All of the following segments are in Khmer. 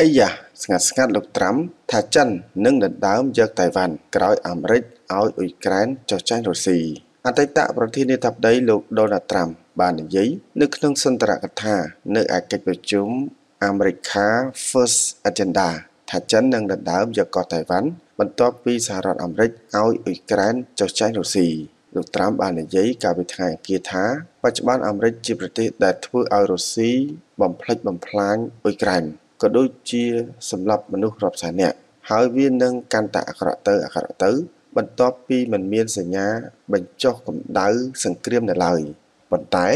អីយ៉ាស្ងាត់ស្ងាត់លោកត្រាំថាចិននឹងដណ្ដើមយកតៃវ៉ាន់ក្រោយអាមេរិកឲ្យអ៊ុយក្រែនចុះចាញ់រុស្ស៊ីអតីតប្រធានាធិបតីលោកដូណាល់ត្រាំបាននិយាយនៅក្នុងសន្ទរកថា នៅឯកិច្ចប្រជុំ America First Agenda ថាចិននឹងដណ្ដើមយកកោះតៃវ៉ាន់បន្ទាប់ពីសហរដ្ឋអាមេរិកឲ្យអ៊ុយក្រែនចុះចាញ់រុស្ស៊ីលោកត្រាំបាននិយាយកាលពីថ្ងៃអង្គារថាបច្ចុប្បន្នអាមេរិកជាប្រទេសដែលធ្វើឲ្យរុស្ស៊ីបំផ្លិចបំផ្លាញអ៊ុយក្រែន ក៏ដូចជាសម្លាប់មនុស្សរាប់សែននាក់ហើយវានឹងកាន់តែអាក្រក់ទៅអាក្រក់ទៅ បន្ទាប់ពីมันមានសញ្ញាបញ្ចុះកម្ដៅសង្គ្រាមនៅឡើយប៉ុន្តែ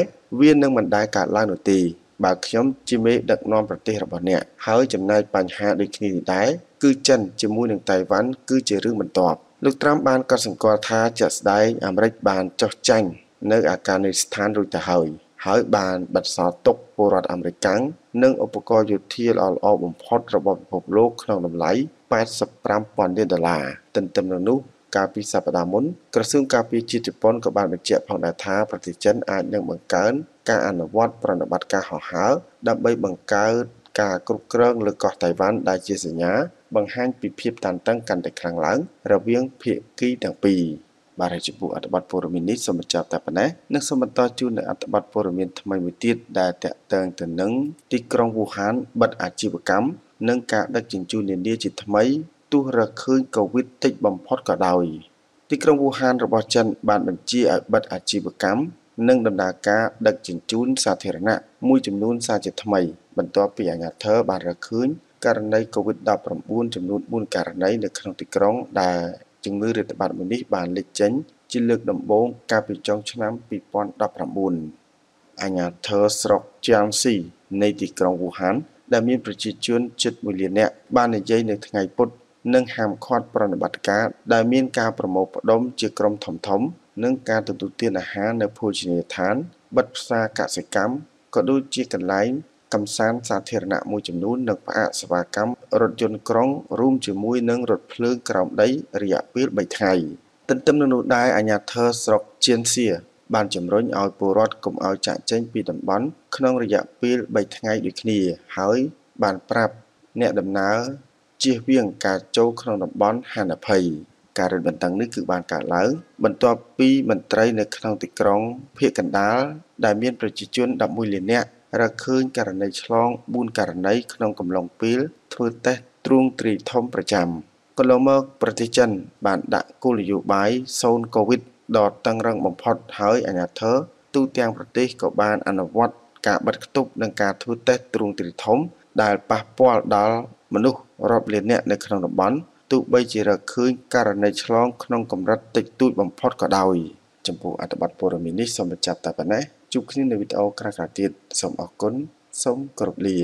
វានឹងមិនដែលកើតឡើងនោះទេបើខ្ញុំជាមេដឹកនាំប្រទេសរបស់អ្នកហើយចំណែកបញ្ហាដូចគ្នានេះដែរគឺចិនជាមួយនឹងតៃវ៉ាន់គឺជារឿងបន្ទាប់លោកត្រាំបានកត់សម្គាល់ថាជាក់ស្ដែងអាមេរិកបានចុះចាញ់នៅអាកានីស្ថានរួចទៅហើយ ហើយបានបន្សល់ទុកពលរដ្ឋអាមេរិកនិងឧបករណ៍យោធាល្អៗបំផុតរបស់ពិភពលោកក្នុងតម្លៃ85,000លានដុល្លារទន្ទឹមនឹងនោះកាលពីសប្តាហ៍មុនក្រសួងការពារជាតិជប៉ុនក៏បានបញ្ជាក់ផងដែរថាប្រទេសចិនអាចនឹងបង្កើនការអនុវត្តប្រតិបត្តិការហោះហើរដើម្បីបង្កើតការគ្រប់គ្រងលើកោះតៃវ៉ាន់ដែលជាសញ្ញាបង្ហាញពីភាពតានតឹងកាន់តែខ្លាំងឡើងរវាងភាគីទាំងពីរ បាទហើយចំពោះអត្ថបទព័ត៌មាននេះសូមបញ្ចប់តែប៉ុណ្ណេះនិងសូមបន្តជូននៅអត្ថបទព័ត៌មានថ្មីមួយទៀតដែលតាក់ទងទៅនឹងទីក្រុងវូហានបិទអាជីវកម្មនិងការដឹកជញ្ជូននានាជាថ្មីទោះរកឃើញកូវីដតិចបំផុតក៏ដោយទីក្រុងវូហានរបស់ចិនបានបញ្ជាឲ្យបិទអាជីវកម្មនិងដំណើរការដឹកជញ្ជូនសាធារណៈមួយចំនួនសារជាថ្មី បន្ទាប់ពីអាជ្ញាធរបានរកឃើញករណី COVID-19 ចំនួន4ករណីនៅក្នុងទីក្រុងដែល ជំងឺរាតត្បាតមួយនេះបានលេចចេញ ជាលើកដំបូងកាលពីចុងឆ្នាំ2019អាជ្ញាធរស្រុកជាងស៊ីនៃទីក្រុងវូហាន ដែលមានប្រជាជនជិត1លាននាក់បាននិយាយនៅថ្ងៃពុធនិងហាមឃាត់ប្រតិបត្តិការដែលមានការប្រមូលផ្ដុំជាក្រុមធំធំ និងការទទួលទានអាហារនៅភោជនីយដ្ឋានបិទផ្សារកសិកម្មក៏ដូចជាកន្លែង កំសាន្តសាធារណៈមួយចំនួននិងផ្អាកសេវាកម្មរថយន្តក្រុងរួមជាមួយនឹងរថភ្លើងក្រោមដីរយៈពេល3ថ្ងៃទន្ទឹមនឹងនោះដែរអាជ្ញាធរស្រុកជៀនសៀបានជំរុញឲ្យពលរដ្ឋកុំឲ្យចាក់ចេញពីតំបន់ក្នុងរយៈពេល3ថ្ងៃដូចគ្នា ហើយបានប្រាប់អ្នកដំណើរជៀសវាងការចូលក្នុងតំបន់ហានិភ័យការរឹតបន្តឹងនេះគឺបានកើតឡើងបន្ទាប់ពីមន្ត្រីនៅក្នុងទីក្រុងភៀកកណ្ដាលដែលមានប្រជាជន11លាននាក់ រកឃើញករណីឆ្លង4ករណីក្នុងកំឡុងពេលធ្វើតេស្តទ្រូងទ្រីធំប្រចាំកន្លងមកប្រទេសចិន បានដាក់គោលនយោបាយសូនកូវីដដ៏តឹងរឹងបំផុតហើយអាជ្ញាធរទូទាំងប្រទេសក៏បានអនុវត្តការបិទគប់និងការធ្វើតេស្តទ្រូងទ្រីធំ ដែលប៉ះពាល់ដល់មនុស្សរាប់លាននាក់នៅក្នុងតំបន់ទោះបីជារកឃើញករណីឆ្លងក្នុងកម្រិតតិចតួចបំផុតក៏ដោយចំពោះអត្ថបទព័ត៌មាននេះសូមបញ្ចប់តែប៉ុណ្ណេះ ជួបគ្នានៅវីដេអូក្រោយៗទៀតសូមអរគុណសូមគោរពលា